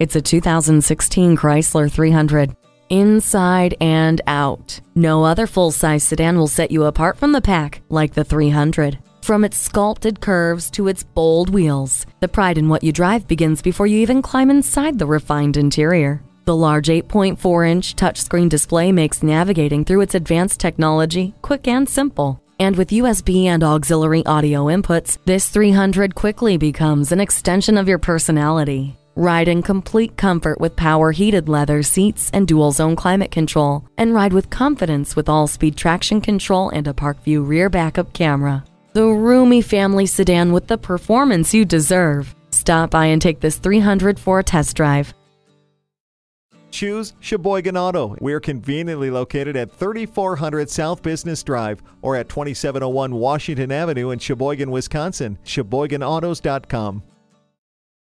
It's a 2016 Chrysler 300. Inside and out. No other full size sedan will set you apart from the pack like the 300. From its sculpted curves to its bold wheels, the pride in what you drive begins before you even climb inside the refined interior. The large 8.4 inch touchscreen display makes navigating through its advanced technology quick and simple. And with USB and auxiliary audio inputs, this 300 quickly becomes an extension of your personality. Ride in complete comfort with power heated leather seats and dual zone climate control, and ride with confidence with all speed traction control and a park view rear backup camera. The roomy family sedan with the performance you deserve. Stop by and take this 300 for a test drive. Choose Sheboygan Auto. We're conveniently located at 3400 South Business Drive or at 2701 Washington Avenue in Sheboygan, Wisconsin. SheboyganAutos.com.